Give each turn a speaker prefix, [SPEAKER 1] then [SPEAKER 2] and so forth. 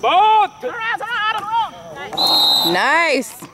[SPEAKER 1] Both!
[SPEAKER 2] Nice.